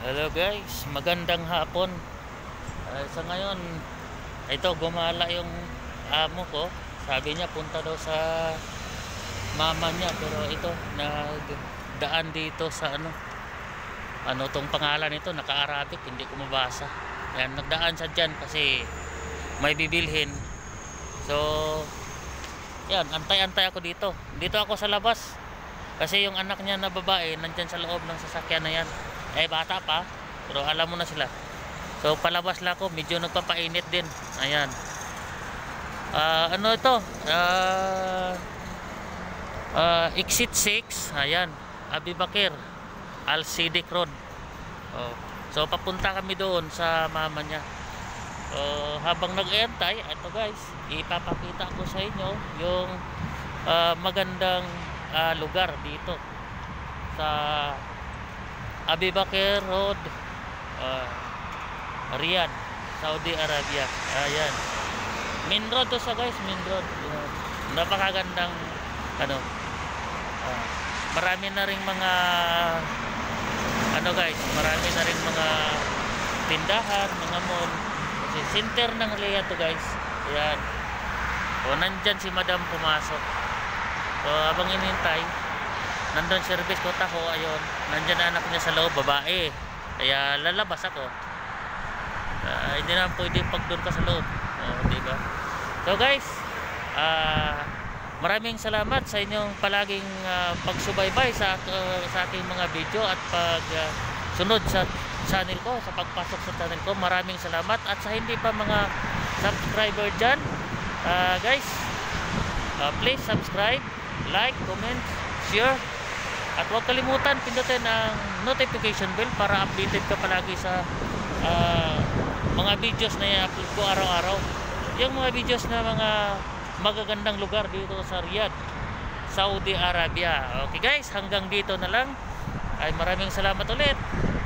Hello guys, magandang hapon. Ah, sa ngayon, ito gumala yung amo ko. Sabi niya punta daw sa mama niya pero ito nagdaan dito sa ano ano tong pangalan nito naka-Arabic hindi ko mabasa. Yan nagdaan sa diyan kasi may bibilhin. So yan, antay-antay ako dito. Dito ako sa labas. Kasi yung anak niya na babae nandyan sa loob ng sasakyan na yan. Eh bata pa, pero alam mo na sila. So palabas lang ako, medyo nagpapainit din. Ayan. Ah, ano ito? Ah, ah, exit 6. Ayan. Abi Bakir. Al Sidik Road. Oh. So papunta kami doon sa mama niya. So habang nag-entay, ito guys, ipapakita ko sa inyo yung ah, magandang ah, lugar dito sa Abi Bakir Road. Uh, Riyadh Saudi Arabia. Ayan. Main road to sa guys main road. Napakagandang ano ah, marami na ring mga ano guys marami na ring mga tindahan mga mall. Kasi center ng Riyadh to guys. Ayan. O nandyan si madam pumasok. So habang inintay nandun service ko tako ayun. Nandyan na anak niya sa loob babae. Kaya lalabas ako. Ah, hindi naman pwede pag doon ka sa loob. Oh, di ba? So guys ah maraming salamat sa inyong palaging ah, pagsubaybay sa, ah, sa aking mga video at pag ah, sunod sa channel ko sa pagpasok sa channel ko. Maraming salamat. At sa hindi pa mga subscriber dyan ah, guys ah, please subscribe like, comment, share at huwag kalimutan pindutin ang notification bell para updated ka palagi sa ah, mga videos na i-upload ko araw-araw. Yung mga videos na mga magagandang lugar dito sa Riyadh, Saudi Arabia. Okay guys, hanggang dito na lang. Ay maraming salamat ulit.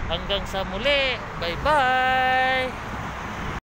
Hanggang sa muli. Bye-bye.